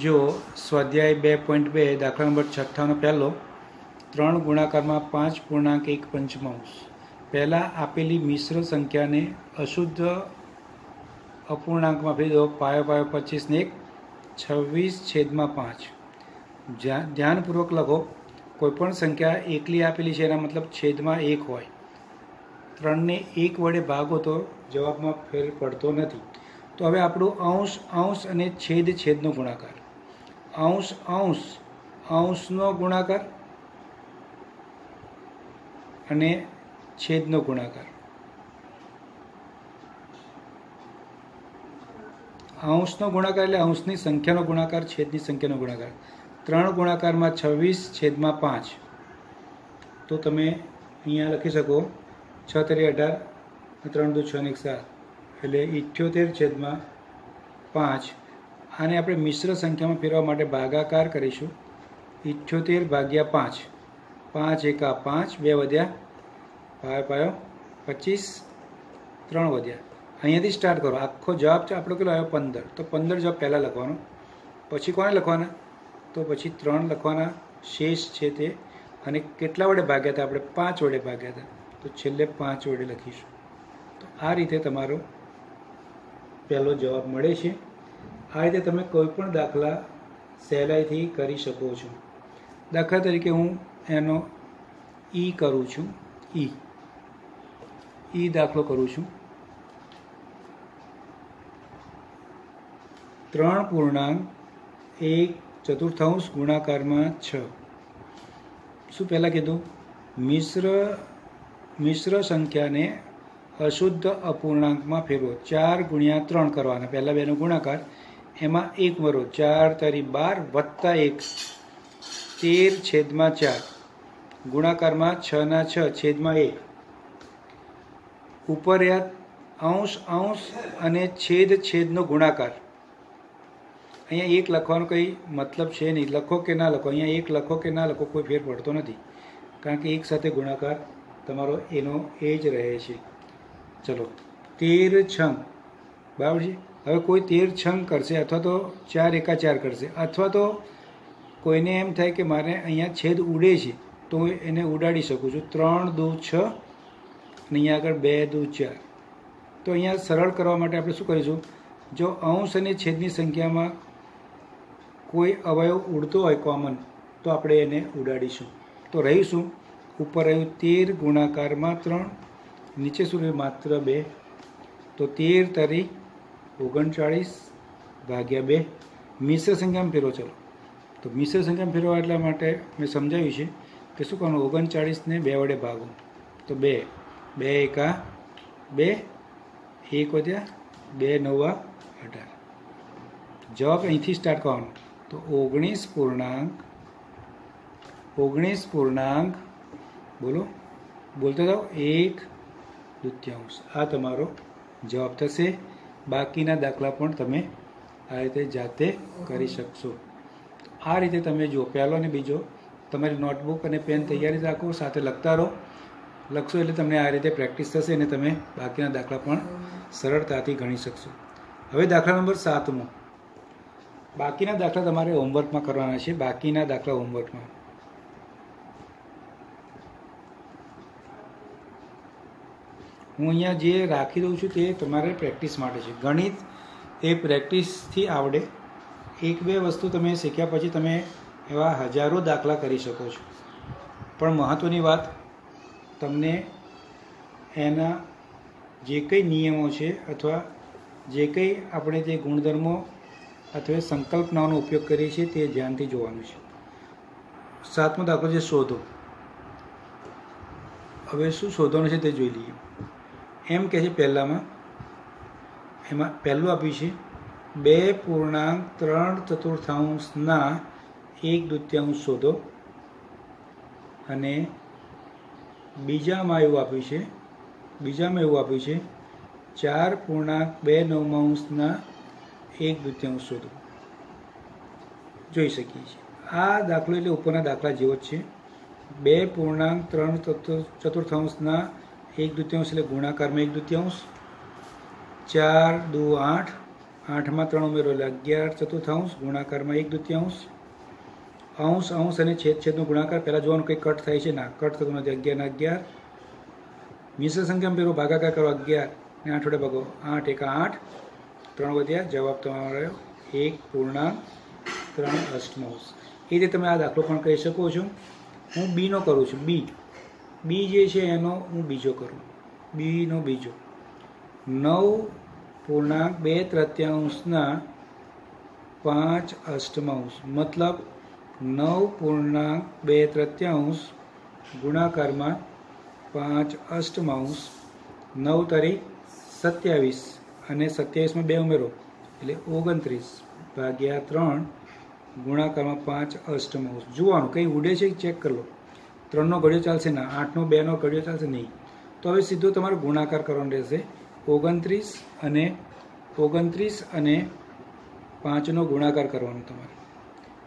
જો સ્વાધ્યાય બે પોઈન્ટ બે, દાખલા નંબર છઠ્ઠાનો પહેલો, ત્રણ ગુણાકારમાં પાંચ પૂર્ણાંક એક પંચમાંશ. પહેલાં આપેલી મિશ્ર સંખ્યાને અશુદ્ધ અપૂર્ણાંકમાં ફેરવો પાયો પાયો પચીસને એક, છવ્વીસ છેદમાં પાંચ. ધ્યાનપૂર્વક લખો, કોઈપણ સંખ્યા એકલી આપેલી છે એના મતલબ છેદમાં એક હોય. ત્રણને એક વડે ભાગો તો જવાબમાં ફેર પડતો નથી. તો હવે આપણું અંશ અંશ અને છેદ છેદનો ગુણાકાર. અંશ અંશ, અંશનો ગુણાકાર અને છેદનો ગુણાકાર. અંશનો ગુણાકાર એટલે અંશની સંખ્યાનો ગુણાકાર, છેદની સંખ્યાનો ગુણાકાર. ત્રણ ગુણાકારમાં છવ્વીસ, છેદમાં પાંચ. તો તમે અહીંયા લખી શકો છ તેરી અઢાર ત્રણ દુ છ ને એક સાત. એટલે ઇઠ્યોતેર છેદમાં પાંચ આને આપણે મિશ્ર સંખ્યામાં ફેરવા માટે ભાગાકાર કરીશું. ઇઠ્યોતેર ભાગ્યા પાંચ. પાંચ એકા પાંચ, બે વધ્યા પાયો પાયો પચીસ, ત્રણ વધ્યા. અહીંયાથી સ્ટાર્ટ કરો. આખો જવાબ છે, આપણો કેટલો આવ્યો? પંદર. તો પંદર જવાબ પહેલાં લખવાનો. પછી કોને લખવાના? તો પછી ત્રણ લખવાના. શેષ છે તે. અને કેટલા વડે ભાગ્યા હતા આપણે? પાંચ વડે ભાગ્યા હતા. તો છેલ્લે પાંચ વડે લખીશું. તો આ રીતે તમારો પહેલો જવાબ મળે છે. આ રીતે તમે કોઈ પણ દાખલા સહેલાઈથી કરી શકો છો. દાખલા તરીકે હું એનો ઈ કરું છું. ઈ ઈ દાખલો કરું છું. ત્રણ પૂર્ણાંક, એક ચતુર્થાંશ ગુણાકારમાં છ. શું પહેલાં કીધું? મિશ્ર મિશ્ર સંખ્યાને અશુદ્ધ અપૂર્ણાંકમાં ફેરવો. ચાર ગુણ્યા ત્રણ કરવાના. પહેલાં બેનો ગુણાકાર. એમાં એક મરો ચાર તારી બાર વત્તા એક. તેર છેદમાં ચાર. ગુણાકારમાં છ ના છ છેદમાં એક. ઉપર્યાત અંશ અંશ અને છેદ, છેદનો ગુણાકાર. અહીંયા એક લખવાનો કંઈ મતલબ છે નહીં. લખો કે ના લખો. અહીંયા એક લખો કે ના લખો કોઈ ફેર પડતો નથી. કારણ કે એક સાથે ગુણાકાર તમારો એનો એ જ રહે છે. ચલો. તેર છંગ. બરાબર છે? હવે કોઈ તેર છંગ કરશે અથવા તો ચાર એકા ચાર કરશે અથવા તો કોઈને એમ થાય કે મારે અહીંયા છેદ ઉડે છે, તો હું એને ઉડાડી શકું છું. ત્રણ, દુ, છ અને અહીંયા આગળ બે, દુ, ચાર. તો અહીંયા સરળ કરવા માટે આપણે શું કરીશું? જો અંશ અને છેદની સંખ્યામાં કોઈ અવયવ ઉડતો હોય કોમન તો આપણે એને ઉડાડીશું. તો રહીશું. ઉપર રહ્યું તેર ગુણાકારમાં ત્રણ, નીચે શું રહ્યું? માત્ર બે. તો તેર તરી ઓગણચાળીસ ભાગ્યા બે. મિશ્ર સંખ્યામાં ફેરવો ચલો. તો મિશ્ર સંખ્યામાં ફેરવા એટલા માટે મેં સમજાવ્યું છે કે શું કરવાનું? ઓગણચાળીસને બે વડે ભાગો. તો બે. બે એકા બે. એક વધ્યા બે નવા અઢાર. જવાબ અહીંથી સ્ટાર્ટ કરવાનો. તો ઓગણીસ પૂર્ણાંક ઓગણીસ પૂર્ણાંક, બોલો, બોલતા જાઓ. એક દૃત્યાંશ. આ તમારો જવાબ થશે. બાકીના દાખલા પણ તમે આ રીતે જાતે કરી શકશો. આ રીતે તમે જુઓ પહેલો અને બીજો તમારી નોટબુક અને પેન તૈયારી રાખો, સાથે લખતા રહો. લખશો એટલે તમને આ રીતે પ્રેક્ટિસ થશે અને તમે બાકીના દાખલા પણ સરળતાથી ગણી શકશો. હવે દાખલા નંબર સાતમો. બાકીના દાખલા તમારે હોમવર્કમાં કરવાના છે. બાકીના દાખલા હોમવર્કમાં. હું અહીંયા જે રાખી દઉં છું તે તમારે પ્રેક્ટિસ માટે છે. ગણિત એ પ્રેક્ટિસથી આવડે. એક બે વસ્તુ તમે શીખ્યા પછી તમે એવા હજારો દાખલા કરી શકો છો. પણ મહત્ત્વની વાત, તમને એના જે કંઈ નિયમો છે અથવા જે કંઈ આપણે જે ગુણધર્મો અથવા સંકલ્પનાઓનો ઉપયોગ કરીએ છીએ તે ધ્યાનથી જોવાનું છે. સાતમો દાખલો છે શોધો. હવે શું શોધવાનું છે તે જોઈ લઈએ. એમ કહે છે પહેલાંમાં. એમાં પહેલું આપ્યું છે, બે પૂર્ણાંક ત્રણ ચતુર્થાંશના એક દૃત્યાંશ શોધો. અને બીજામાં એવું આપ્યું છે, બીજામાં એવું આપ્યું છે, ચાર પૂર્ણાંક બે નવમાંશના એક દૃત્યાંશ શોધો. જોઈ શકીએ છીએ. આ દાખલો એટલે ઉપરના દાખલા જેવો જ છે. બે પૂર્ણાંક ત્રણ ચતુર્થાંશના એક દૃત્યાંશ એટલે ગુણાકારમાં એક દૃત્યાંશ ચાર, દુ, આઠ. આઠમાં ત્રણ ઉમેરો એટલે અગિયાર ચતુર્થાંશ ગુણાકારમાં એક દૃત્યાંશ અંશ અંશ અને છેદ, છેદનો ગુણાકાર. પહેલાં જોવાનું કંઈ કટ થાય છે? ના, કટ થતું નથી. અગિયારના અગિયાર. મિશ્ર સંખ્યામાં પેલો ભાગાકાર કરો. અગિયાર ને આઠ ભાગો. આઠ એકા આઠ. ત્રણ વધ્યા. જવાબ તમારો એક, પૂર્ણાંક. ત્રણ, અષ્ટમાંશ. એ રીતે તમે આ દાખલો પણ કહી શકો છો. હું બીનો કરું છું. બી બી જે છે એનો હું બીજો કરું. બીનો બીજો. નવ પૂર્ણાંક બે તૃત્યાંશના પાંચ અષ્ટમાંશ. મતલબ નવ પૂર્ણાંક બે તૃત્યાંશ ગુણાકારમાં પાંચ અષ્ટમાંશ. નવ તારીખ સત્યાવીસ અને સત્યાવીસમાં બે ઉમેરો. એટલે ઓગણત્રીસ ભાગ્યા ત્રણ ગુણાકારમાં પાંચ અષ્ટમાંશ. જોવાનું, કંઈ ઉડે છે ચેક કરી લો ત્રણનો ઘડિયો ચાલશે ના, આઠનો, બેનો ઘડિયો ચાલશે નહીં. તો હવે સીધો તમારે ગુણાકાર કરવાનો રહેશે. ઓગણત્રીસ અને ઓગણત્રીસ અને પાંચનો ગુણાકાર કરવાનો તમારે.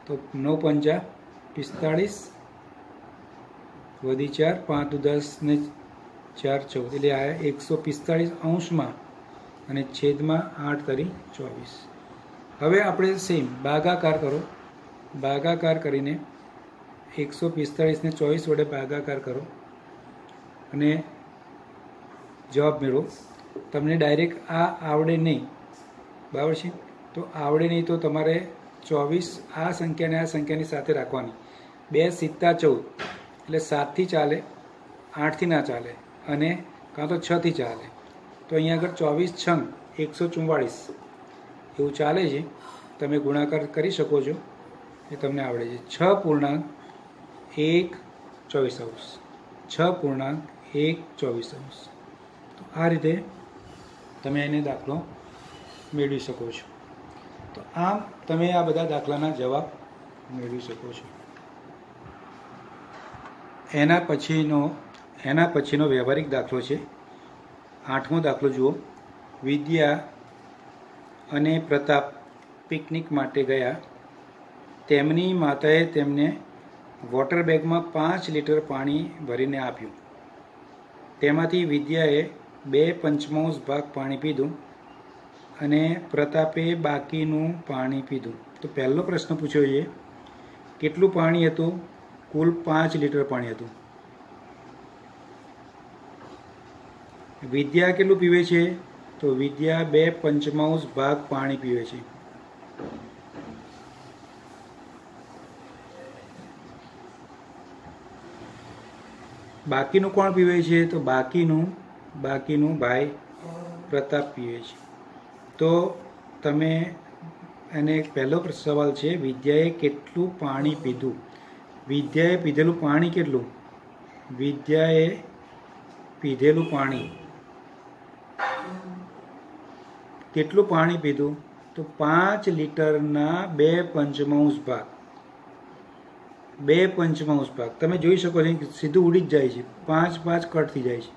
તો નવ પંચા પિસ્તાળીસ વધી ચાર, પાંચ દસ ને ચાર ચૌદ. એટલે આ એકસો પિસ્તાળીસ અંશમાં અને છેદમાં આઠ તરી ચોવીસ. હવે આપણે સેમ ભાગાકાર કરો. ભાગાકાર કરીને એકસો પિસ્તાળીસને ચોવીસ વડે ભાગાકાર કરો અને જવાબ મેળવો. તમને ડાયરેક્ટ આ આવડે નહીં. બરાબર છે? તો આવડે નહીં તો તમારે ચોવીસ આ સંખ્યાને આ સંખ્યાની સાથે રાખવાની. બે સિત્તા ચૌદ, એટલે સાતથી ચાલે, આઠથી ના ચાલે અને કાં તો છથી ચાલે. તો અહીંયા આગળ ચોવીસ છંગ, એકસો ચુમ્માળીસ એવું ચાલે છે? તમે ગુણાકાર કરી શકો છો. એ તમને આવડે છે. છ પૂર્ણાંક એક ચોવીસ અંશ. છ પૂર્ણાંક એક ચોવીસ અંશ. તો આ રીતે તમે એને દાખલો મેળવી શકો છો. તો આમ તમે આ બધા દાખલાના જવાબ મેળવી શકો છો. એના પછીનો એના પછીનો વ્યવહારિક દાખલો છે. આઠમો દાખલો જુઓ. વિદ્યા અને પ્રતાપ પિકનિક માટે ગયા. તેમની માતાએ તેમને વોટર બેગમાં પાંચ લીટર પાણી ભરીને આપ્યું. તેમાંથી વિદ્યાએ બે પંચમાંશ ભાગ પાણી પીધું અને પ્રતાપે બાકીનું પાણી પીધું. તો પહેલો પ્રશ્ન પૂછ્યો છે, કેટલું પાણી હતું? કુલ પાંચ લીટર પાણી હતું. વિદ્યા કેટલું પીવે છે? તો વિદ્યા બે પંચમાંશ ભાગ પાણી પીવે છે. બાકીનું કોણ પીવે છે? તો બાકીનું બાકીનું ભાઈ પ્રતાપ પીવે છે. તો તમે એને પહેલો સવાલ છે, વિદ્યાએ કેટલું પાણી પીધું? વિદ્યાએ પીધેલું પાણી કેટલું? વિદ્યાએ પીધેલું પાણી. કેટલું પાણી પીધું? તો પાંચ લીટરના બે પંચમાંશ ભાગ. બે પંચમાંશ ભાગ તમે જોઈ શકો છો સીધું ઉડી જ જાય છે. પાંચ પાંચ કટ થઈ જાય છે.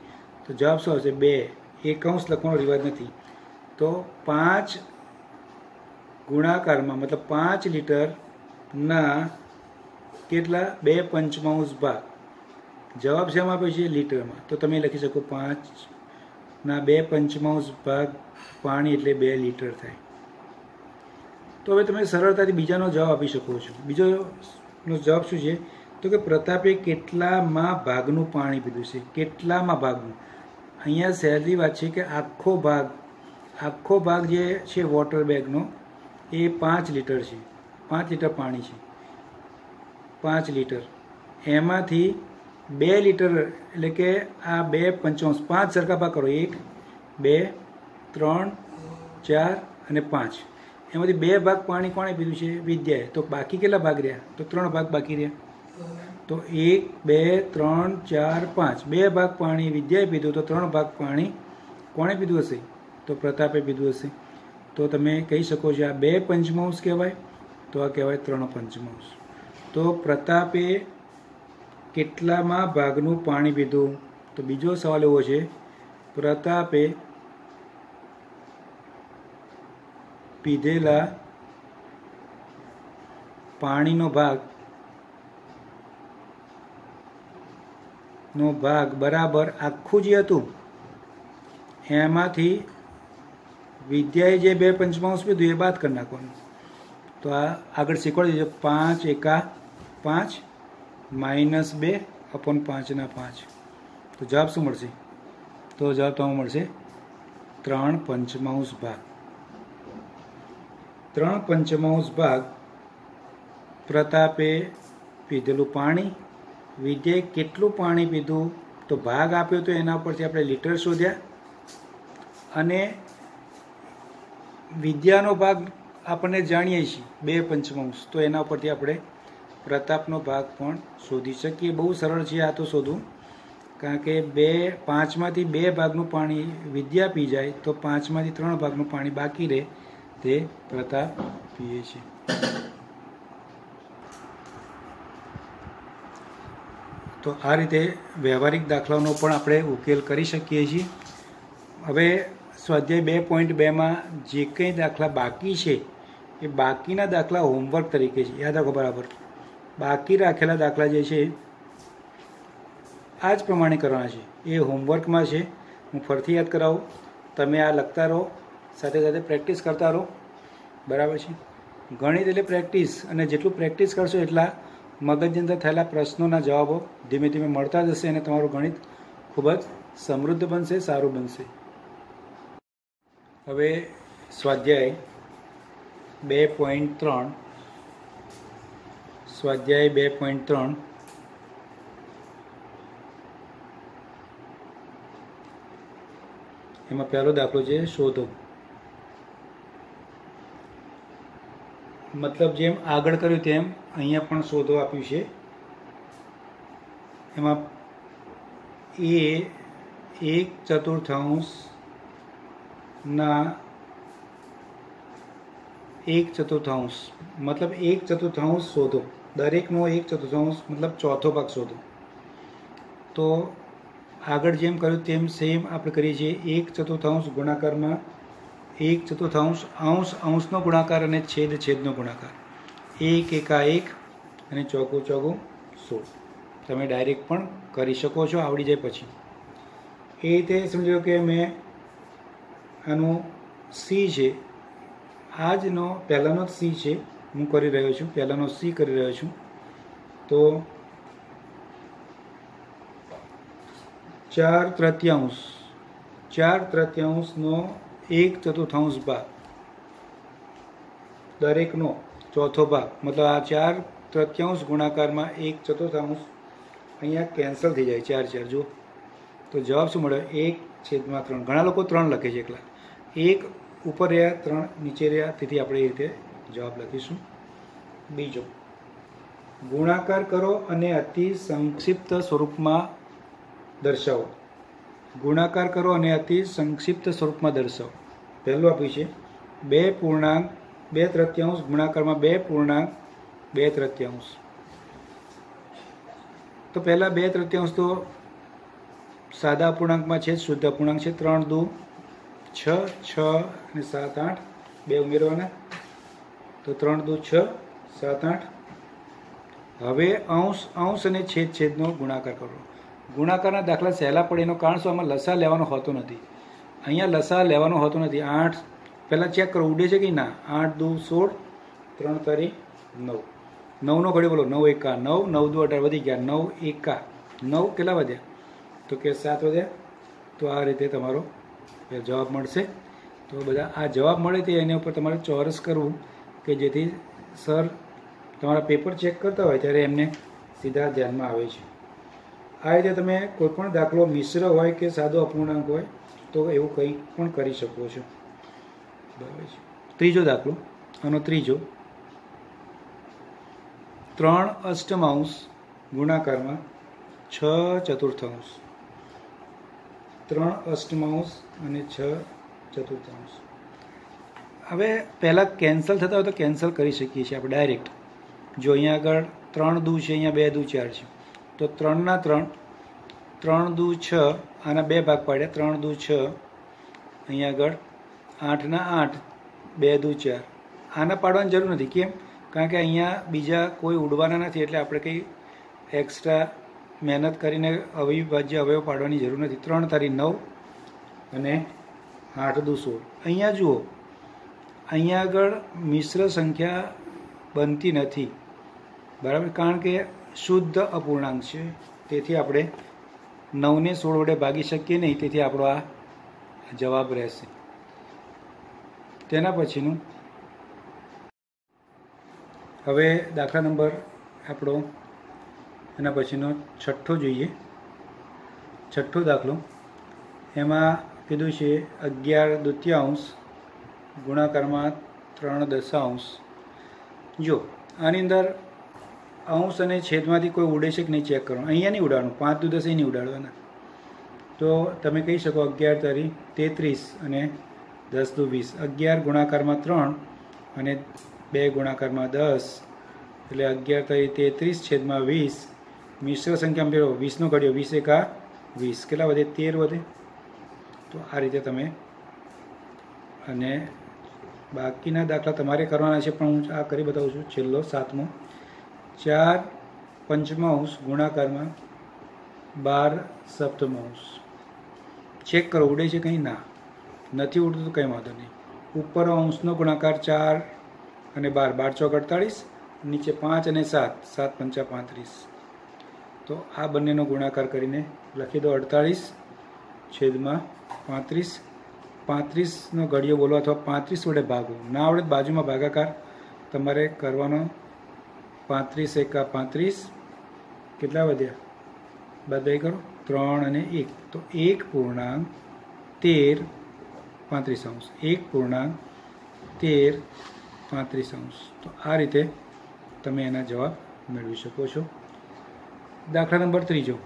તો જવાબ શું આવશે? બે. એકાંશ લખવાનો રિવાજ નથી. તો પાંચ ગુણાકારમાં, મતલબ પાંચ લીટરના કેટલા? બે પંચમાંશ ભાગ જવાબ શેમાં આપ્યો છે? લીટરમાં. તો તમે લખી શકો પાંચના બે પંચમાંશ ભાગ પાણી એટલે બે લીટર થાય. તો હવે તમે સરળતાથી બીજાનો જવાબ આપી શકો છો. બીજો નો જવાબ શું છે? તો કે પ્રતાપે કેટલામાં ભાગનું પાણી પીધું છે? કેટલામાં ભાગનું? અહીંયા સહેલી વાત છે કે આખો ભાગ આખો ભાગ જે છે વોટર બેગનો એ પાંચ લીટર છે. પાંચ લીટર પાણી છે. પાંચ લીટર. એમાંથી બે લીટર એટલે કે આ બે પંચાવન પાંચ સરખા ભાગ કરો. એક, બે, ત્રણ, ચાર અને પાંચ. એમાંથી બે ભાગ પાણી કોણે પીધું છે? વિદ્યાએ. તો બાકી કેટલા ભાગ રહ્યા? તો ત્રણ ભાગ બાકી રહ્યા. તો એક, બે, ત્રણ, ચાર, પાંચ. બે ભાગ પાણી વિદ્યાએ પીધું, તો ત્રણ ભાગ પાણી કોણે પીધું હશે? તો પ્રતાપે પીધું હશે. તો તમે કહી શકો છો આ બે પંચમાંશ કહેવાય, તો આ કહેવાય ત્રણ પંચમાંશ તો પ્રતાપે કેટલામાં ભાગનું પાણી પીધું? તો બીજો સવાલ એવો છે, પ્રતાપે પીધેલા પાણીનો ભાગ, નો ભાગ બરાબર આખું જે હતું. એમાંથી વિદ્યાએ જે બે પંચમાંશ પીધું એ બાદ કરી નાખવાનું. તો આ આગળ શીખવાડી દેજો. પાંચ એકા પાંચ માઇનસ બે અપોન પાંચના પાંચ. તો જવાબ શું મળશે? તો જવાબ તમને મળશે ત્રણ પંચમાંશ ભાગ. ત્રણ પંચમાંશ ભાગ પ્રતાપે પીધેલું પાણી. વિદ્યાએ કેટલું પાણી પીધું? તો ભાગ આપ્યો તો એના પરથી આપણે લીટર શોધ્યા. અને વિદ્યાનો ભાગ આપણને જાણીએ છીએ, બે પંચમાંશ. તો એના પરથી આપણે પ્રતાપનો ભાગ પણ શોધી શકીએ. બહુ સરળ છે આ તો શોધવું. કારણ કે બે, પાંચમાંથી બે ભાગનું પાણી વિદ્યા પી જાય, તો પાંચમાંથી ત્રણ ભાગનું પાણી બાકી રહે. તે પ્રતાપ પીએ છે. તો આ રીતે વ્યવહારિક દાખલાનો પણ આપણે ઉકેલ કરી શકીએ છીએ. હવે સ્વાધ્યાય બે પોઈન્ટ બેમાં જે કંઈ દાખલા બાકી છે, એ બાકીના દાખલા હોમવર્ક તરીકે છે. યાદ રાખો બરાબર. બાકી રાખેલા દાખલા જે છે, આ જ પ્રમાણે કરવાના છે. એ હોમવર્કમાં છે. હું ફરીથી યાદ કરાવું. તમે આ લખતા રહો. સાથે સાથે પ્રેક્ટિસ કરતા રહો. બરાબર છે? ગણિત એટલે પ્રેક્ટિસ અને જેટલું પ્રેક્ટિસ કરશો એટલા મગજની અંદર થયેલા પ્રશ્નોના જવાબો ધીમે ધીમે મળતા જશે અને તમારું ગણિત ખૂબ જ સમૃદ્ધ બનશે, સારું બનશે. હવે સ્વાધ્યાય બે પોઈન્ટ ત્રણ. સ્વાધ્યાય બે પોઈન્ટ ત્રણ. એમાં પહેલો દાખલો છે, શોધો. મતલબ જેમ આગળ કર્યું તેમ અહીંયા પણ શોધો આપ્યું છે. એમાં એ એક ચતુર્થાંશના એક ચતુર્થાંશ, મતલબ એક ચતુર્થાંશ શોધો. દરેકનો એક ચતુર્થાંશ, મતલબ ચોથો ભાગ શોધો. તો આગળ જેમ કર્યું તેમ સેમ આપણે કરીએ છીએ. એક ચતુર્થાંશ ગુણાકારમાં એક ચતુર્થાંશ અંશ અંશનો ગુણાકાર અને છેદ છેદનો ગુણાકાર એક એકા એક અને ચોગું ચોગું સોળ તમે ડાયરેક્ટ પણ કરી શકો છો, આવડી જાય પછી. એ રીતે સમજો કે મેં આનું સી છે. આજનો, પહેલાંનો સી છે. હું કરી રહ્યો છું, પહેલાંનો સી કરી રહ્યો છું. તો ચાર તૃતીયાંશ. ચાર તૃતીયાંશનો એક ચતુર્થાંશ ભાગ. દરેકનો ચોથો ભાગ. મતલબ આ ચાર તૃત્યાંશ ગુણાકારમાં એક ચતુર્થાંશ અહીંયા કેન્સલ થઈ જાય ચાર ચાર. જો તો જવાબ શું મળે? એક છેદમાં ત્રણ. ઘણા લોકો ત્રણ લખે છે એકલા. એક ઉપર રહ્યા, ત્રણ નીચે રહ્યા, તેથી આપણે એ રીતે જવાબ લખીશું. બીજો, ગુણાકાર કરો અને અતિ સંક્ષિપ્ત સ્વરૂપમાં દર્શાવો. ગુણાકાર કરો અને અતિ સંક્ષિપ્ત સ્વરૂપમાં દર્શાવો. પહેલું આપ્યું છે, બે પૂર્ણાંક, બે તૃત્યાંશ, ગુણાકારમાં બે પૂર્ણાંક, બે તૃત્યાંશ. તો પહેલાં બે તૃત્યાંશ તો સાદા અપૂર્ણાંકમાં છે, શુદ્ધ અપૂર્ણાંક છે, ત્રણ દુ, છ છ અને સાત આઠ, બે ઉમેરવાના. તો ત્રણ દુ, છ, સાત આઠ. હવે અંશ અંશ અને છેદ, છેદનો ગુણાકાર કરો. ગુણાકારના દાખલા સહેલા પડે એનું કારણ શું? આમાં લસા લેવાનો હોતો નથી. અહીંયા લસા લેવાનો હોતો નથી. આઠ, પહેલાં ચેક કરો, ઉડે છે કે ના? આઠ, દુ, સોળ, ત્રણ તરી નવ. નવનો ઘડી બોલો. નવ એકા, નવ નવ, દુ, અઢાર વધી ગયા. નવ એકા. નવ કેટલા વધ્યા? તો કે સાત વધ્યા. તો આ રીતે તમારો જવાબ મળશે. તો બધા આ જવાબ મળે તે એની ઉપર તમારે ચોરસ કરવું કે જેથી સર તમારા પેપર ચેક કરતા હોય ત્યારે એમને સીધા ધ્યાનમાં આવે છે. આ રીતે તમે કોઈપણ દાખલો મિશ્ર હોય કે સાદો અપૂર્ણાંક હોય તો એવું કંઈ પણ કરી શકો છો. બરાબર છે. ત્રીજો દાખલો, આનો ત્રીજો. ત્રણ અષ્ટમાંશ ગુણાકારમાં છ ચતુર્થાંશ. ત્રણ અષ્ટમાંશ અને છ ચતુર્થાંશ. હવે પહેલાં કેન્સલ થતા હોય તો કેન્સલ કરી શકીએ છીએ આપણે ડાયરેક્ટ જો અહીંયા આગળ ત્રણ દુ છે, અહીંયા બે દુ ચાર છે. તો ત્રણના ત્રણ ત્રણ દુ છ આના બે ભાગ પાડ્યા. ત્રણ દુ છ. અહીંયા આગળ આઠના આઠ, બે દુ ચાર. આના પાડવાની જરૂર નથી. કેમ? કારણ કે અહીંયા બીજા કોઈ ઉડવાના નથી એટલે આપણે કંઈ એક્સ્ટ્રા મહેનત કરીને અવિભાજ્ય અવયવ પાડવાની જરૂર નથી. ત્રણ તારી નવ અને આઠ દુ સોળ. અહીંયા જુઓ. અહીંયા આગળ મિશ્ર સંખ્યા બનતી નથી. બરાબર? કારણ કે શુદ્ધ અપૂર્ણાંક છે. તેથી આપણે નવને સોળ વડે ભાગી શકીએ નહીં. તેથી આપણો આ જવાબ રહેશે. તેના પછીનું હવે દાખલા નંબર આપણો એના પછીનો છઠ્ઠો જોઈએ. છઠ્ઠો દાખલો. એમાં કીધું છે અગિયાર દ્વિતીયાંશ ગુણાકારમાં ત્રણ દશાંશ. જો આની અંદર અંશ અને છેદમાંથી કોઈ ઉડે છે કે નહીં ચેક કરવાનું? અહીંયા નહીં ઉડાડવાનું, પાંચ દુ દસ નહીં ઉડાડવાના. તો તમે કહી શકો અગિયાર તારી તેત્રીસ અને દસ દુ વીસ. અગિયાર ગુણાકારમાં ત્રણ અને બે ગુણાકારમાં દસ. એટલે અગિયાર તારી તેત્રીસ છેદમાં વીસ. મિશ્ર સંખ્યા ફેરવો. વીસનો ઘડ્યો વીસ એકા વીસ. કેટલા વધે? તેર વધે. તો આ રીતે તમે અને બાકીના દાખલા તમારે કરવાના છે, પણ હું આ કરી બતાવું છું. છેલ્લો, સાતમો ચાર પંચમાંશ ગુણાકારમાં બાર સપ્તમાંશ. ચેક કરો, ઉડે છે કંઈ? ના. નથી ઉડતું તો કંઈ વાંધો નહીં. ઉપર અંશનો ગુણાકાર ચાર અને બાર. બાર ચોક અડતાળીસ, નીચે પાંચ અને સાત. સાત પંચા પાંત્રીસ. તો આ બંનેનો ગુણાકાર કરીને લખી દો અડતાળીસ છેદમાં પાંત્રીસ. પાંત્રીસનો ઘડિયો બોલો અથવા પાંત્રીસ વડે ભાગો. ના આવડે બાજુમાં ભાગાકાર તમારે કરવાનો પાંત્રીસ, એકા પાંત્રીસ. કેટલા વધ્યા? બાદબાઈ કરો. ત્રણ અને એક. તો એક પૂર્ણાંક તેર પાંત્રીસ અંશ. એક પૂર્ણાંક તેર પાંત્રીસ અંશ. તો આ રીતે તમે એના જવાબ મેળવી શકો છો. દાખલા નંબર ત્રીજો.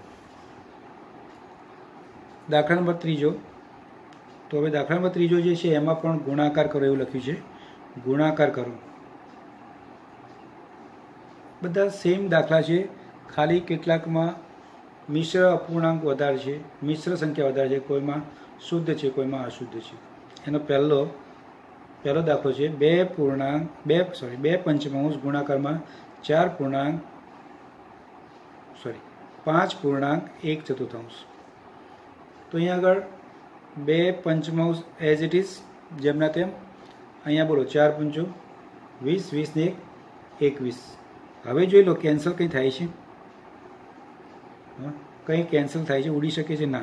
દાખલા નંબર ત્રીજો. તો હવે દાખલા નંબર ત્રીજો જે છે, એમાં પણ ગુણાકાર કરો એવું લખ્યું છે. ગુણાકાર કરો. બધા સેમ દાખલા છે. ખાલી કેટલાકમાં મિશ્ર અપૂર્ણાંક વધારે છે. મિશ્ર સંખ્યા વધારે છે. કોઈમાં શુદ્ધ છે, કોઈમાં અશુદ્ધ છે. એનો પહેલો પહેલો દાખલો છે. બે પૂર્ણાંક, બે સોરી બે પંચમાંશ ગુણાકારમાં ચાર પૂર્ણાંક સોરી પાંચ પૂર્ણાંક, એક ચતુર્થાંશ. તો અહીંયા આગળ બે પંચમાંશ એઝ ઇટ ઇઝ જેમના તેમ અહીંયા બોલો, ચાર પંચો વીસ વીસ ને એક એકવીસ. હવે જોઈ લો કેન્સલ કંઈ થાય છે? કંઈ કેન્સલ થાય છે? ઉડી શકે છે? ના.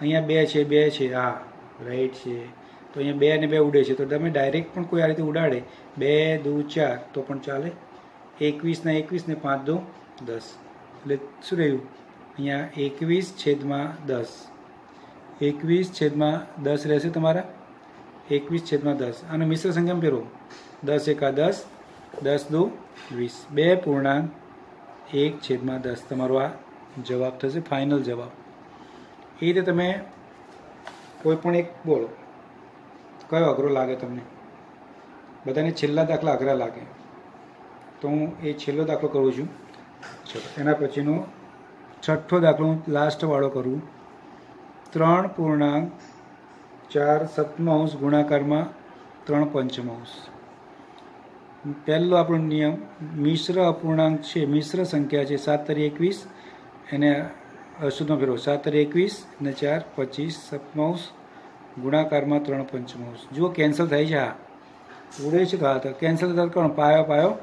અહીંયા બે છે બે છે. હા રાઈટ છે. તો અહીંયા બે અને બે ઉડે છે. તો તમે ડાયરેક્ટ પણ કોઈ આ રીતે ઉડાડે, બે, દુ, ચાર, તો પણ ચાલે. એકવીસના એકવીસ ને પાંચ, દો, દસ. એટલે શું રહ્યું? અહીંયા એકવીસ છેદમાં દસ. એકવીસ છેદમાં દસ રહેશે તમારા? એકવીસ છેદમાં દસ. અને મિશ્ર સંખ્યામાં ફેરવો. દસ એકા દસ દસ દો વીસ. બે પૂર્ણાંક, એક છેદમાં દસ. તમારો આ જવાબ થશે ફાઇનલ જવાબ. એ રીતે તમે કોઈ પણ એક બોલો. કયો અઘરો લાગે તમને? બધાને છેલ્લા દાખલા અઘરા લાગે. તો હું એ છેલ્લો દાખલો કરું છું. ચલો, એના પછીનો છઠ્ઠો દાખલો હું લાસ્ટવાળો કરું. ત્રણ પૂર્ણાંક, ચાર સપ્તમાંશ ગુણાકારમાં, ત્રણ પંચમાંશ. પહેલો આપણો નિયમ, મિશ્ર અપૂર્ણાંક છે, મિશ્ર સંખ્યા છે, સાત તરી એકવીસ. એને અશુદ્ધમાં ફેરવો. સાત તરી એકવીસ અને ચાર, પચીસ સપ્તમાંશ ગુણાકારમાં ત્રણ પંચમાંશ જુઓ કેન્સલ થાય છે હા ઉડે છે તો હા? તો કેન્સલ થતા કોણ? પાયો પાયો.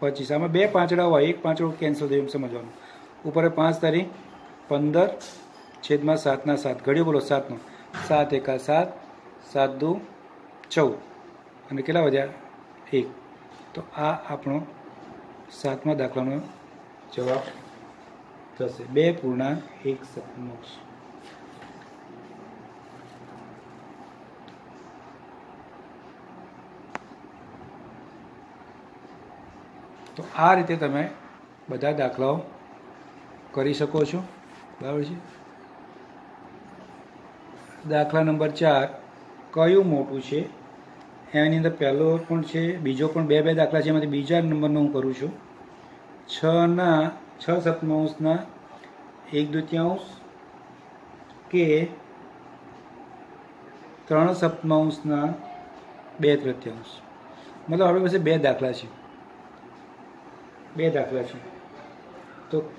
પચીસ. આમાં બે પાંચડા હોય. એક પાંચડો કેન્સલ થયું એમ સમજવાનું. ઉપર પાંચ તારીખ પંદર છેદમાં સાતના સાત. ઘડીઓ બોલો, સાતનો. સાત એકા સાત સાત દુ ચૌદ. અને કેટલા વધ્યા? એક. તો આ આપણો સાતમા દાખલાનો જવાબ થશે. બે પૂર્ણાંક, એક સપ્તમાંશ તો આ રીતે તમે બધા દાખલાઓ કરી શકો છો. બરાબર છે? દાખલા નંબર ચાર, કયું મોટું છે? એની અંદર પહેલો પણ છે, બીજો પણ બે બે દાખલા છે, એમાંથી બીજા નંબરનો હું કરું છું. છના છ સપ્તમાંશના એક દ્વિતીયાંશ કે ત્રણ સપ્તમાંશના બે તૃતીયાંશ. મતલબ આપણી પાસે બે દાખલા છે. બે દાખલા છે. તો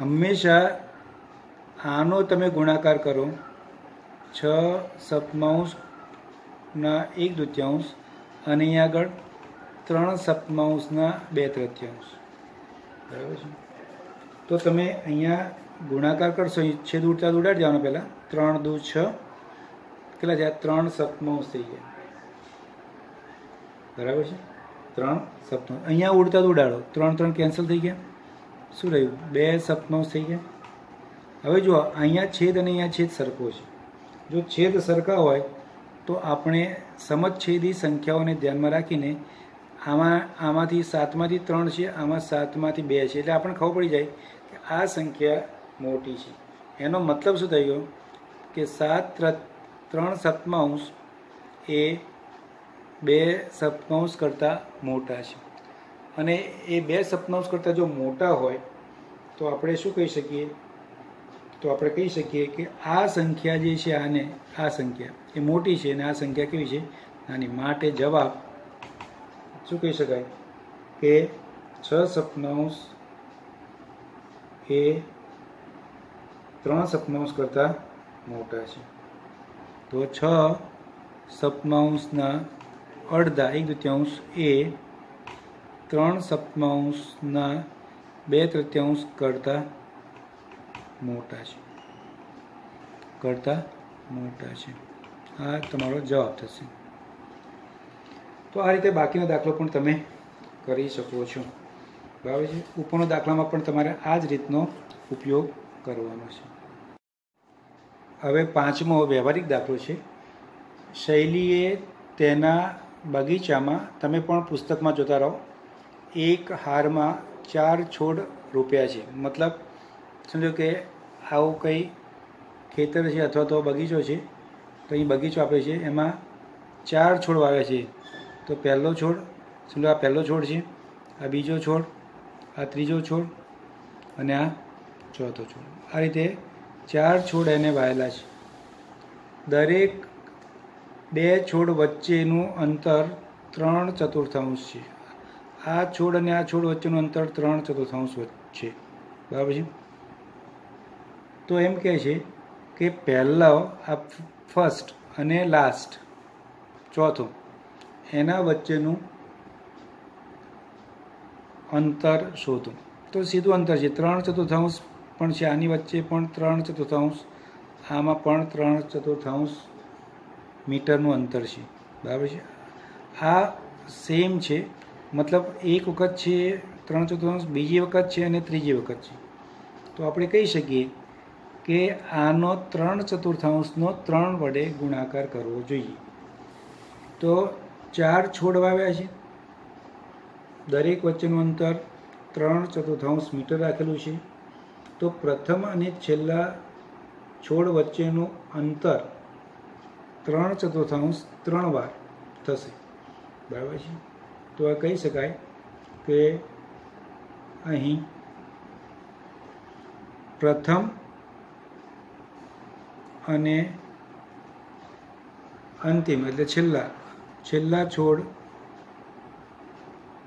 હંમેશા આનો તમે ગુણાકાર કરો. છ, સપ્તમાંશ સપ્તમાંશના એક દૃત્યાંશ અને અહીંયા આગળ ત્રણ સપ્તમાંશના બે તૃત્યાંશ. બરાબર છે? તો તમે અહીંયા ગુણાકાર કરશો છેદ ઉડતા ઉડાડી જવાનો પહેલાં. ત્રણ દુ છ. કેટલા થયા? ત્રણ સપ્તમાંશ થઈ ગયા. બરાબર છે? ત્રણ સપ્તમાંશ. અહીંયા ઉડતા ઉડાડો. ત્રણ ત્રણ કેન્સલ થઈ ગયા. શું રહ્યું? બે સપ્તમાંશ થઈ ગયા. હવે જુઓ, અહીંયા છેદ અને અહીંયા છેદ સરખો છે. જો છેદ સરખા હોય તો આપણે સમજછેદી સંખ્યાઓને ધ્યાનમાં રાખીને આમાં, આમાંથી સાતમાંથી ત્રણ છે, આમાં સાતમાંથી બે છે. એટલે આપણને ખબર પડી જાય કે આ સંખ્યા મોટી છે. એનો મતલબ શું થઈ ગયો? કે સાત ત્રણ સપ્તમાંશ એ બે સપ્તમાંશ કરતાં મોટા છે. અને એ બે સપ્તમાંશ કરતાં જો મોટા હોય, તો આપણે શું કહી શકીએ? તો આપણે કહી શકીએ કે આ સંખ્યા જે છે આને આ સંખ્યા એ મોટી છે અને આ સંખ્યા કેવી છે? નાની માટે જવાબ શું કહી શકાય? કે છ સપનાંશ એ ત્રણ સપ્તમાંશ કરતાં મોટા છે. તો છ સપ્તમાંશના અડધા, એક તૃતીયાંશ એ ત્રણ સપ્તમાંશના બે તૃતીયાંશ કરતાં મોટા છે. કરતાં મોટા છે. આ તમારો જવાબ થશે. તો આ રીતે બાકીનો દાખલો પણ તમે કરી શકો છો. બરાબર છે? ઉપરનો દાખલામાં પણ તમારે આ જ રીતનો ઉપયોગ કરવાનો છે. હવે પાંચમો વ્યવહારિક દાખલો છે. શૈલીએ તેના બગીચામાં તમે પણ પુસ્તકમાં જોતા રહો. એક હારમાં ચાર છોડ રોપ્યા છે. મતલબ, સમજો કે આવું કંઈ ખેતર છે અથવા તો બગીચો છે. તો અહીં બગીચો આપે છે. એમાં ચાર છોડ વાવ્યા છે. તો પહેલો છોડ, સમજો આ પહેલો છોડ છે, આ બીજો છોડ, આ ત્રીજો છોડ અને આ ચોથો છોડ. આ રીતે ચાર છોડ એને વાયેલા છે. દરેક બે છોડ વચ્ચેનું અંતર ત્રણ ચતુર્થાંશ છે. આ છોડ અને આ છોડ વચ્ચેનું અંતર ત્રણ ચતુર્થાંશ છે બરાબર છે? તો એમ કહે છે કે પહેલાં આ ફર્સ્ટ અને લાસ્ટ ચોથો, એના વચ્ચેનું અંતર શોધો તો સીધું અંતર છે. ત્રણ ચતુર્થાંશ પણ છે. આની વચ્ચે પણ ત્રણ ચતુર્થાંશ. આમાં પણ ત્રણ ચતુર્થાંશ મીટરનું અંતર છે. બરાબર છે? આ સેમ છે. મતલબ એક વખત છે, ત્રણ ચતુર્થાંશ, બીજી વખત છે અને ત્રીજી વખત છે. તો આપણે કહી શકીએ કે આનો ત્રણ ચતુર્થાંશનો ત્રણ વડે ગુણાકાર કરવો જોઈએ. તો ચાર છોડ વાવ્યા છે. દરેક વચ્ચેનું અંતર ત્રણ ચતુર્થાંશ મીટર રાખેલું છે. તો પ્રથમ અને છેલ્લા છોડ વચ્ચેનું અંતર ત્રણ ચતુર્થાંશ ત્રણ વાર થશે. બરાબર છે? તો આ કહી શકાય કે અહીં પ્રથમ અને અંતિમ એટલે છેલ્લા છેલ્લા છોડ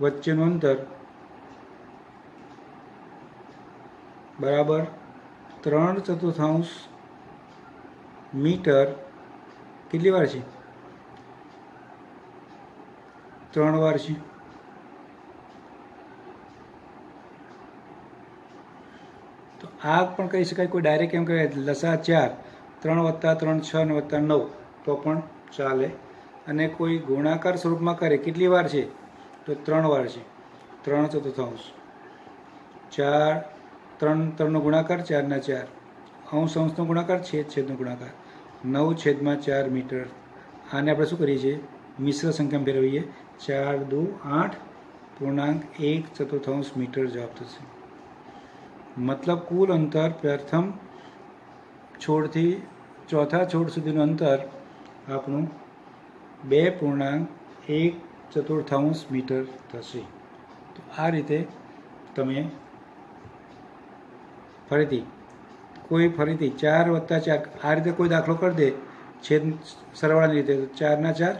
વચ્ચેનું અંતર બરાબર ત્રણ ચતુર્થાંશ મીટર કેટલી વાર છે? ત્રણ વાર છે. તો આ પણ કહી શકાય, કોઈ ડાયરેક્ટ એમ કહેવાય લસા ચાર. ત્રણ વત્તા ત્રણ છ અને વત્તા નવ. તો પણ ચાલે. અને કોઈ ગુણાકાર સ્વરૂપમાં કરે, કેટલી વાર છે? તો ત્રણ વાર છે. ત્રણ ચતુર્થાંશ. ચાર, ત્રણ, ત્રણનો ગુણાકાર, ચારના ચાર. અંશ, અંશનો ગુણાકાર, છેદ, છેદનો ગુણાકાર. નવ છેદમાં ચાર મીટર. આને આપણે શું કરીએ છીએ? મિશ્ર સંખ્યામાં ફેરવીએ. ચાર, દુ, આઠ, પૂર્ણાંક એક ચતુર્થાંશ મીટર જવાબ થશે. મતલબ કુલ અંતર પ્રથમ છોડથી ચોથા છોડ સુધીનું અંતર આપણું બે પૂર્ણાંક એક ચતુર્થાંશ મીટર થશે. તો આ રીતે તમે ફરીથી કોઈ ફરીથી ચાર વત્તા ચાર, આ રીતે કોઈ દાખલો કરી દે, છેદ સરવાળાની રીતે ચારના ચાર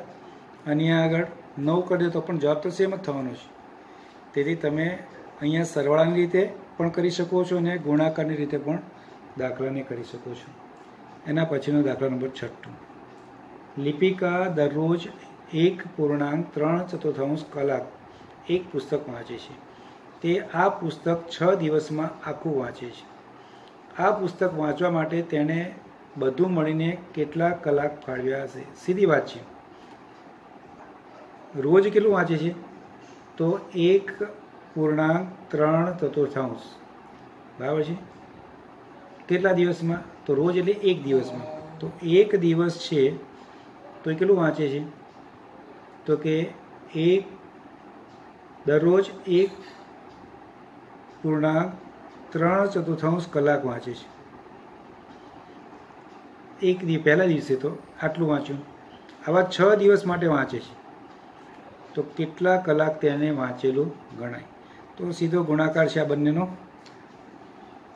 અહીંયા આગળ નવ કરી દે તો પણ જવાબ તો સેમ જ થવાનો છે. તેથી તમે અહીંયા સરવાળાની રીતે પણ કરી શકો છો અને ગુણાકારની રીતે પણ દાખલાને કરી શકો છો. એના પછીનો દાખલા નંબર છઠ્ઠું. લિપિકા દરરોજ એક પૂર્ણાંક ત્રણ ચતુર્થાંશ કલાક એક પુસ્તક વાંચે છે. તે આ પુસ્તક છ દિવસમાં આખું વાંચે છે. આ પુસ્તક વાંચવા માટે તેણે બધું મળીને કેટલા કલાક ફાળવ્યા હશે? સીધી વાત છે. રોજ કેટલું વાંચે છે? તો એક પૂર્ણાંક ત્રણ ચતુર્થાંશ. બરાબર છે? કેટલા દિવસમાં? તો રોજ એટલે એક દિવસમાં. તો એક દિવસ છે, તો એ કેટલું વાંચે છે? તો કે એક, દરરોજ એક પૂર્ણાંક ત્રણ ચતુર્થાંશ કલાક વાંચે છે. એક દિવસ, પહેલા દિવસે તો આટલું વાંચ્યું. આવા છ દિવસ માટે વાંચે છે. તો કેટલા કલાક તેને વાંચેલું ગણાય? તો સીધો ગુણાકાર છે આ બંનેનો.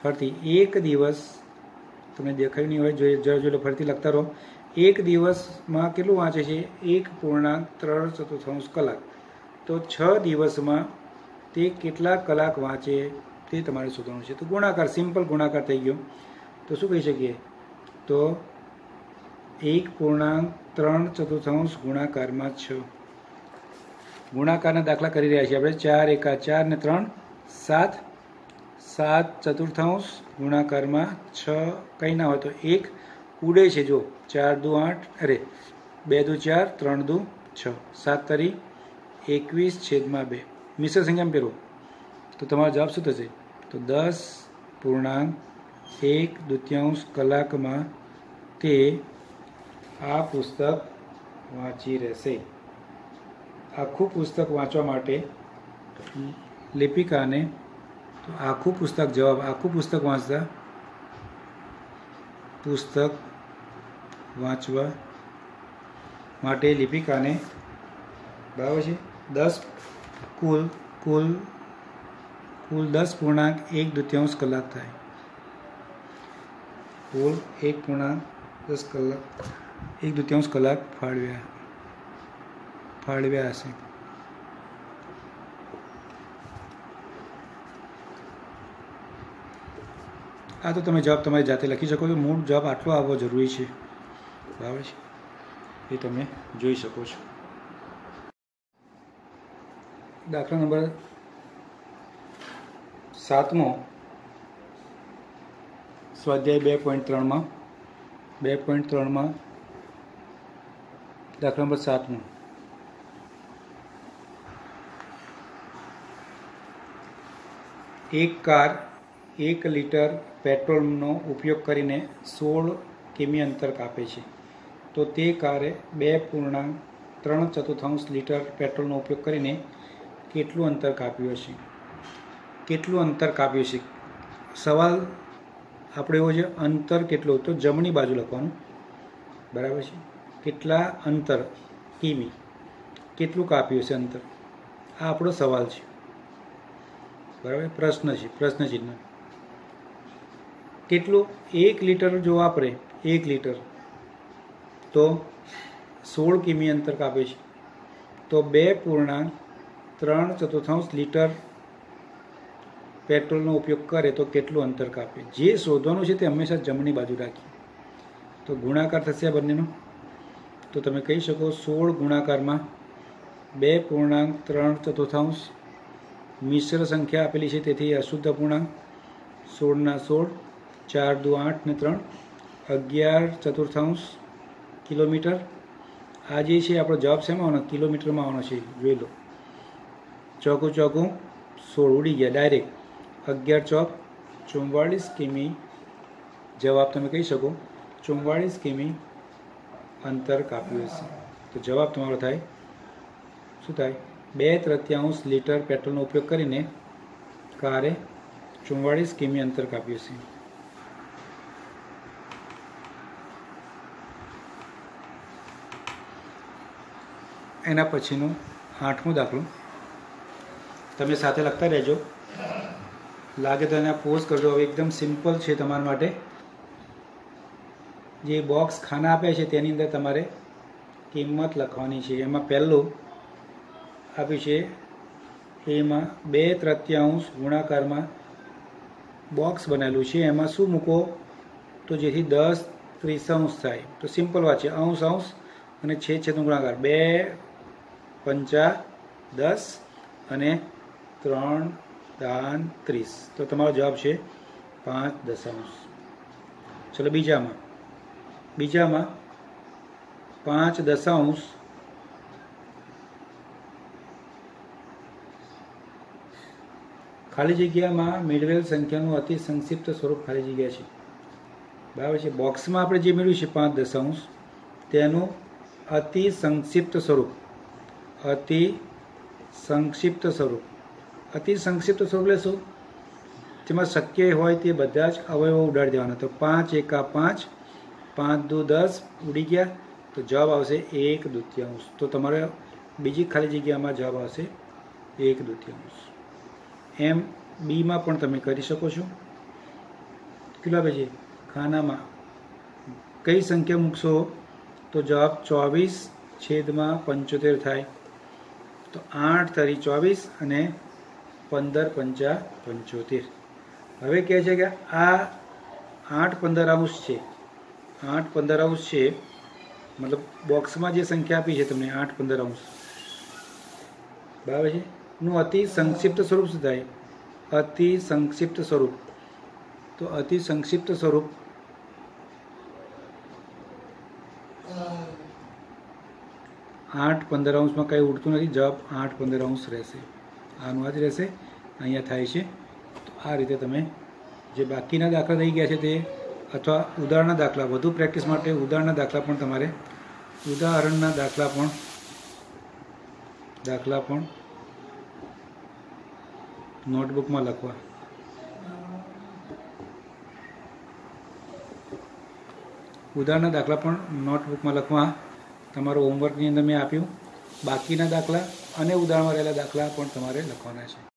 ફરતી. એક દિવસ, તમને દેખાયું નહીં હોય જોઈએ જરા જોઈએ ફરતી લખતા રહો. એક દિવસમાં કેટલું વાંચે છે? એક પૂર્ણાંક ત્રણ ચતુર્થાંશ કલાક. તો છ દિવસમાં તે કેટલા કલાક વાંચે તે તમારે શોધવાનું છે. તો ગુણાકાર, સિમ્પલ ગુણાકાર થઈ ગયો. તો શું કહી શકીએ? તો એક પૂર્ણાંક ત્રણ ચતુર્થાંશ ગુણાકારમાં છ. ગુણાકારના દાખલા કરી રહ્યા છીએ આપણે. ચાર એકા ચાર ને ત્રણ, સાત. સાત ચતુર્થાંશ ગુણાકારમાં છ, કંઈ ના હોય તો એક. ઉડે છે જો, ચાર દુ આઠ, અરે, બે દુ ચાર, ત્રણ દુ છ. સાત તરી, એકવીસ છેદમાં બે. મિશ્ર સંખ્યામાં પહેરો તો તમારો જવાબ શું થશે? તો દસ પૂર્ણાંક એક દુત્યાંશ કલાકમાં તે આ પુસ્તક વાંચી રહેશે. આખું પુસ્તક વાંચવા માટે લેપિકાને તો આખું પુસ્તક જવાબ આખું પુસ્તક વાંચતા? પુસ્તક વાંચવા માટે લિપિકાને બરાબર છે? દસ કુલ કુલ કુલ દસ પૂર્ણાંક એક દુત્યાંશ કલાક થાય. કુલ એક પૂર્ણાંક દસ કલાક, એક દુત્યાંશ કલાક ફાળવ્યા ફાળવ્યા હશે. આ તો તમે જવાબ તમારી જાતે લખી શકો છો. મૂળ જવાબ આટલો આવવો જરૂરી છે. બરાબર છે? એ તમે જોઈ શકો છો. દાખલા નંબર સાતમો, સ્વાધ્યાય બે પોઈન્ટ ત્રણમાં, બે પોઈન્ટ ત્રણમાં, દાખલા નંબર સાતમો. એક કાર એક લીટર પેટ્રોલનો ઉપયોગ કરીને સોળ કિમી અંતર કાપે છે. તો તે કારે બે પૂર્ણાંક ત્રણ ચતુર્થાંશ લીટર પેટ્રોલનો ઉપયોગ કરીને કેટલું અંતર કાપ્યું હશે? કેટલું અંતર કાપ્યું છે સવાલ આપણે એવો છે, અંતર કેટલું? તો જમણી બાજુ લખવાનું. બરાબર છે? કેટલા અંતર કિમી? કેટલું કાપ્યું છે અંતર? આ આપણો સવાલ છે. બરાબર? પ્રશ્ન છે પ્રશ્ન ચિહ્ન કેટલું? એક લીટર જો વાપરે, એક લીટર. તો સોળ કિમી અંતર કાપે છે. તો બે પૂર્ણાંક ત્રણ ચતુર્થાંશ લીટર પેટ્રોલનો ઉપયોગ કરે તો કેટલું અંતર કાપે? જે શોધવાનું છે તે હંમેશા જમણી બાજુ રાખીએ. તો ગુણાકાર થશે આ બંનેનો? તો તમે કહી શકો સોળ ગુણાકારમાં બે પૂર્ણાંક ત્રણ ચતુર્થાંશ મિશ્ર સંખ્યા આપેલી છે, તેથી અશુદ્ધ અપૂર્ણાંક સોળના સોળ ચાર દુ આઠ ને ત્રણ, અગિયાર ચતુર્થાંશ કિલોમીટર. આ જે છે, આપણો જવાબ શેમાં આવવાનો? કિલોમીટરમાં આવવાનો છે જોઈ લો ચોકું ચોકું, સોળ ઉડી ગયા, ડાયરેક્ટ. અગિયાર ચોક ચુમ્વાળીસ કિમી જવાબ તમે કહી શકો. ચુમ્વાળીસ કિમી અંતર કાપ્યું હશે. તો જવાબ તમારો થાય. શું થાય? બે તૃત્યાંશ લીટર પેટ્રોલનો ઉપયોગ કરીને કારે ચુમ્વાળીસ કિમી અંતર કાપ્યું છે એના પછીનું આઠમો દાખલો. તમે સાથે લખતા રહેજો. લાગે તો એને પોઝ કરજો. હવે એકદમ સિમ્પલ છે તમારા માટે. જે બોક્સ ખાના આપે છે તેની અંદર તમારે કિંમત લખવાની છે. એમાં પહેલું આપ્યું છે એમાં બે તૃત્યાંશ ગુણાકારમાં બોક્સ બનેલું છે. એમાં શું મૂકો તો જેથી દસ ત્રીસ અંશ થાય. તો સિમ્પલ વાત છે. અંશ અંશ અને છેદ છેદનો ગુણાકાર. બે પંચા, દસ અને ત્રણ દાન ત્રીસ. તો તમારો જવાબ છે પાંચ દશાંશ. ચલો બીજામાં. બીજામાં પાંચ દશાંશ ખાલી જગ્યામાં મેળવેલ સંખ્યાનું અતિ સંક્ષિપ્ત સ્વરૂપ ખાલી જગ્યા છે. બરાબર છે? બોક્સમાં આપણે જે મેળવ્યું છે પાંચ દશાંશ, તેનું અતિ સંક્ષિપ્ત સ્વરૂપ. અતિ સંક્ષિપ્ત સ્વરૂપ. અતિ સંક્ષિપ્ત સ્વરૂપ એટલે શું? જેમાં શક્ય હોય તે બધા જ અવયવો ઉડાડી દેવાના. તો પાંચ એકા પાંચ પાંચ દુ દસ, ઉડી ગયા, તો જવાબ આવશે એક દ્વિતીયાંશ તો તમારે બીજી ખાલી જગ્યામાં જવાબ આવશે એક દ્વિતીયાંશ એમ બીમાં પણ તમે કરી શકો છો. કેટલા પછી ખાનામાં. કઈ સંખ્યા મૂકશો? તો જવાબ ચોવીસ છેદમાં પંચોતેર થાય. તો આઠ તરી ચોવીસ અને પંદર પંચા પંચોતેર. હવે કહે છે કે આ આઠ પંદર અંશ છે. આઠ પંદર અંશ છે, મતલબ બોક્સમાં જે સંખ્યા આપી છે તમને આઠ પંદર અંશ બરાબર છે? નું અતિ સંક્ષિપ્ત સ્વરૂપ શું થાય? અતિ સંક્ષિપ્ત સ્વરૂપ. તો અતિ સંક્ષિપ્ત સ્વરૂપ આઠ પંદર અંશમાં કંઈ ઉડતું નથી. જવાબ આઠ પંદર અંશ રહેશે. આનું આ જ રહેશે. અહીંયા થાય છે. તો આ રીતે તમે જે બાકીના દાખલા થઈ ગયા છે તે, અથવા ઉદાહરણના દાખલા, વધુ પ્રેક્ટિસ માટે ઉદાહરણના દાખલા પણ તમારે, ઉદાહરણના દાખલા પણ દાખલા પણ નોટબુકમાં લખવા. ઉદાહરણના દાખલા પણ નોટબુકમાં લખવા. તમારું હોમવર્કની અંદર મેં આપ્યું. બાકીના દાખલા અને ઉદાહરણમાં રહેલા દાખલા પણ તમારે લખવાના છે.